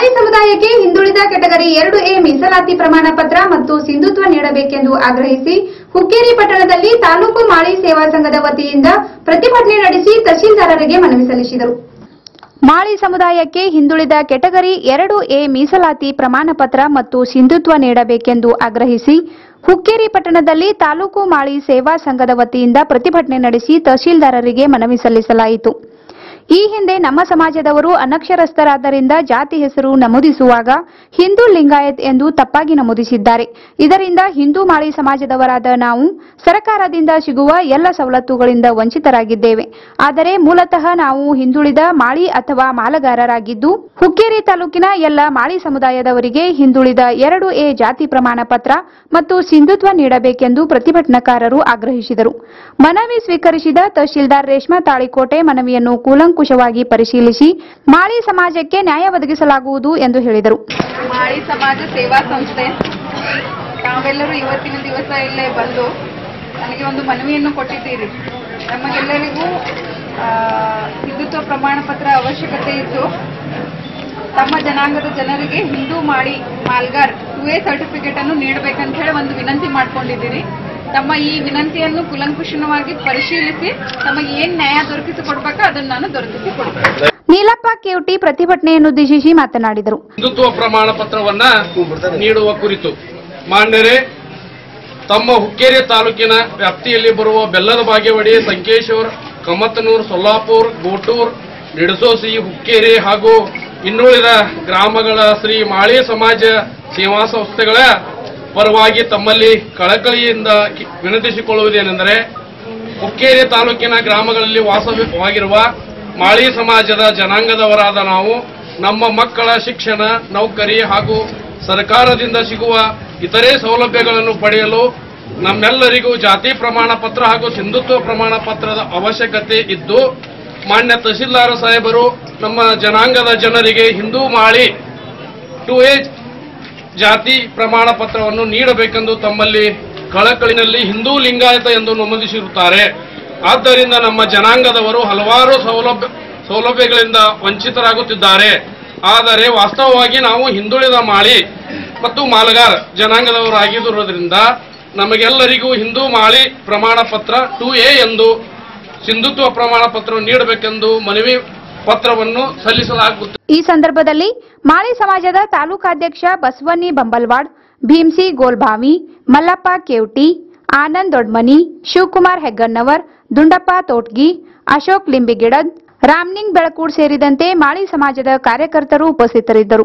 ಮಾಳಿ ಸಮುದಾಯಕ್ಕೆ ಹಿಂದುಳಿದ ಕೆಟಗರಿ ಎರಡು ಎ ಮೀಸಲಾತಿ ಪ್ರಮಾಣ ಪತ್ರ ಮತ್ತು ಸಿಂಧುತ್ವ ನೀಡಬೇಕೆಂದು ಆಗ್ರಹಿಸಿ ಹುಕ್ಕೇರಿ ಪಟ್ಟಣದಲ್ಲಿ ತಾಲೂಕು ಮಾಳಿ ಸೇವಾ ಸಂಘದ ವತಿಯಿಂದ ಪ್ರತಿಭಟನೆ ನಡೆಸಿ ತಹಶೀಲ್ದಾರರಿಗೆ ಮನವಿ ಸಲ್ಲಿಸಿದರು. ಮಾಳಿ ಸಮುದಾಯಕ್ಕೆ ಹಿಂದುಳಿದ ಕೆಟಗರಿ ಎರಡು ಎ ಮೀಸಲಾತಿ ಪ್ರಮಾಣ ಪತ್ರ ಮತ್ತು ಸಿಂಧುತ್ವ ನೀಡಬೇಕೆಂದು ಆಗ್ರಹಿಸಿ ಹುಕ್ಕೇರಿ ಪಟ್ಟಣದಲ್ಲಿ ತಾಲೂಕು ಮಾಳಿ ಸೇವಾ ಸಂಘದ ವತಿಯಿಂದ ಪ್ರತಿಭಟನೆ ನಡೆಸಿ ತಹಶೀಲ್ದಾರರಿಗೆ ಮನವಿ ಸಲ್ಲಿಸಲಾಯಿತು. ಈ ಹಿಂದೆ ನಮ್ಮ ಸಮಾಜದವರು ಅನಕ್ಷರಸ್ಥರಾದ್ದರಿಂದ ಜಾತಿ ಹೆಸರು ನಮೂದಿಸುವಾಗ ಹಿಂದೂ ಲಿಂಗಾಯತ್ ಎಂದು ತಪ್ಪಾಗಿ ನಮೂದಿಸಿದ್ದಾರೆ. ಇದರಿಂದ ಹಿಂದೂ ಮಾಳಿ ಸಮಾಜದವರಾದ ನಾವು ಸರ್ಕಾರದಿಂದ ಸಿಗುವ ಎಲ್ಲ ಸವಲತ್ತುಗಳಿಂದ ವಂಚಿತರಾಗಿದ್ದೇವೆ. ಆದರೆ ಮೂಲತಃ ನಾವು ಹಿಂದುಳಿದ ಮಾಳಿ ಅಥವಾ ಮಾಲಗಾರರಾಗಿದ್ದು, ಹುಕ್ಕೇರಿ ತಾಲೂಕಿನ ಎಲ್ಲ ಮಾಳಿ ಸಮುದಾಯದವರಿಗೆ ಹಿಂದುಳಿದ ಎರಡು ಎ ಜಾತಿ ಪ್ರಮಾಣ ಪತ್ರ ಮತ್ತು ಸಿಂಧುತ್ವ ನೀಡಬೇಕೆಂದು ಪ್ರತಿಭಟನಾಕಾರರು ಆಗ್ರಹಿಸಿದರು. ಮನವಿ ಸ್ವೀಕರಿಸಿದ ತಹಶೀಲ್ದಾರ್ ರೇಷ್ಮಾ ತಾಳಿಕೋಟೆ ಮನವಿಯನ್ನು ಕೂಲಂಕುಷವಾಗಿ ಪರಿಶೀಲಿಸಿ ಮಾಳಿ ಸಮಾಜಕ್ಕೆ ನ್ಯಾಯ ಒದಗಿಸಲಾಗುವುದು ಎಂದು ಹೇಳಿದರು. ಮಾಳಿ ಸಮಾಜ ಸೇವಾ ಸಂಸ್ಥೆ. ತಾವೆಲ್ಲರೂ ಇವತ್ತಿನ ದಿವಸ ಇಲ್ಲೇ ಬಂದು ನನಗೆ ಒಂದು ಮನವಿಯನ್ನು ಕೊಟ್ಟಿದ್ದೀರಿ. ನಮಗೆಲ್ಲರಿಗೂ ಹಿಂದುತ್ವ ಪ್ರಮಾಣ ಪತ್ರ ಅವಶ್ಯಕತೆ ಇದ್ದು, ತಮ್ಮ ಜನಾಂಗದ ಜನರಿಗೆ ಹಿಂದೂ ಮಾಡಿ ಮಾಲ್ಗಾರ್ ಯು ಎ ಸರ್ಟಿಫಿಕೇಟ್ ಅನ್ನು ನೀಡಬೇಕಂತ ಹೇಳಿ ಒಂದು ವಿನಂತಿ ಮಾಡ್ಕೊಂಡಿದ್ದೀರಿ. ತಮ್ಮ ಈ ವಿನಂತಿಯನ್ನು ಕುಲಂಕುಷವಾಗಿ ಪರಿಶೀಲಿಸಿ ತಮಗೆ ಏನ್ ನ್ಯಾಯ ದೊರಕಿಸಿಕೊಡ್ಬೇಕೋ ಅದನ್ನು ನಾನು ದೊರಕಿಸಿ ಕೊಡ್ತೇನೆ. ನೀಲಪ್ಪ ಪ್ರತಿಭಟನೆಯನ್ನು ಪ್ರತಿಭಟನೆಯನ್ನುದ್ದೇಶಿಸಿ ಮಾತನಾಡಿದರು. ಹಿಂದುತ್ವ ಪ್ರಮಾಣ ಪತ್ರವನ್ನ ನೀಡುವ ಕುರಿತು ಮಾನ್ಯರೇ ತಮ್ಮ ಹುಕ್ಕೇರಿ ತಾಲೂಕಿನ ವ್ಯಾಪ್ತಿಯಲ್ಲಿ ಬರುವ ಬೆಲ್ಲದ ಬಾಗೇವಾಡಿ ಸಂಕೇಶ್ವರ್ ಕಮತನೂರ್ ಸೊಲ್ಲಾಪುರ್ ಗೋಟೂರ್ ನಿಡಸೋಸಿ ಹುಕ್ಕೇರಿ ಹಾಗೂ ಇನ್ನುಳಿದ ಗ್ರಾಮಗಳ ಶ್ರೀ ಮಾಳಿ ಸಮಾಜ ಸೇವಾ ಸಂಸ್ಥೆಗಳ ಪರವಾಗಿ ತಮ್ಮಲ್ಲಿ ಕಳಕಳಿಯಿಂದ ವಿನಂತಿಸಿಕೊಳ್ಳುವುದೇನೆಂದರೆ ಹುಕ್ಕೇರಿ ತಾಲೂಕಿನ ಗ್ರಾಮಗಳಲ್ಲಿ ವಾಸವಾಗಿರುವ ಮಾಳಿ ಸಮಾಜದ ಜನಾಂಗದವರಾದ ನಾವು, ನಮ್ಮ ಮಕ್ಕಳ ಶಿಕ್ಷಣ, ನೌಕರಿ ಹಾಗೂ ಸರ್ಕಾರದಿಂದ ಸಿಗುವ ಇತರೆ ಸೌಲಭ್ಯಗಳನ್ನು ಪಡೆಯಲು ನಮ್ಮೆಲ್ಲರಿಗೂ ಜಾತಿ ಪ್ರಮಾಣ ಪತ್ರ ಹಾಗೂ ಸಿಂಧುತ್ವ ಪ್ರಮಾಣ ಪತ್ರದ ಅವಶ್ಯಕತೆ ಇದ್ದು, ಮಾನ್ಯ ತಹಸೀಲ್ದಾರ ಸಾಹೇಬರು ನಮ್ಮ ಜನಾಂಗದ ಜನರಿಗೆ ಹಿಂದೂ ಮಾಳಿ ಟು ಏಜ್ ಜಾತಿ ಪ್ರಮಾಣ ಪತ್ರವನ್ನು ನೀಡಬೇಕೆಂದು ತಮ್ಮಲ್ಲಿ ಕಳಕಳಿನಲ್ಲಿ ಹಿಂದೂ ಲಿಂಗಾಯತ ಎಂದು ನಮೂದಿಸಿರುತ್ತಾರೆ. ಆದ್ದರಿಂದ ನಮ್ಮ ಜನಾಂಗದವರು ಹಲವಾರು ಸೌಲಭ್ಯ, ಸೌಲಭ್ಯಗಳಿಂದ ವಂಚಿತರಾಗುತ್ತಿದ್ದಾರೆ. ಆದರೆ ವಾಸ್ತವವಾಗಿ ನಾವು ಹಿಂದುಳಿದ ಮಾಳಿ ಮತ್ತು ಮಾಲಗಾರ್ ಜನಾಂಗದವರಾಗಿರುವುದರಿಂದ ನಮಗೆಲ್ಲರಿಗೂ ಹಿಂದೂ ಮಾಳಿ ಪ್ರಮಾಣ ಪತ್ರ ಟು ಎ ಎಂದು ಸಿಂಧುತ್ವ ಪ್ರಮಾಣ ಪತ್ರ ನೀಡಬೇಕೆಂದು ಮನವಿ ಪತ್ರವನ್ನು ಸಲ್ಲಿಸಲಾಗುತ್ತದೆ. ಈ ಸಂದರ್ಭದಲ್ಲಿ ಮಾಳಿ ಸಮಾಜದ ತಾಲೂಕಾಧ್ಯಕ್ಷ ಬಸವನ್ನಿ ಬಂಬಲ್ವಾಡ್, ಭೀಮ್ಸಿ ಗೋಲ್ಭಾವಿ ಮಲ್ಲಪ್ಪ ಕೇವಟಿ, ಆನಂದ್ ದೊಡ್ಮನಿ, ಶಿವಕುಮಾರ್ ಹೆಗ್ಗನ್ನವರ್, ದುಂಡಪ್ಪ ತೋಟ್ಗಿ, ಅಶೋಕ್ ಲಿಂಬಿಗಿಡದ್, ರಾಮ್ನಿಂಗ್ ಬೆಳಕೂಡ್ ಸೇರಿದಂತೆ ಮಾಳಿ ಸಮಾಜದ ಕಾರ್ಯಕರ್ತರು ಉಪಸ್ಥಿತರಿದ್ದರು.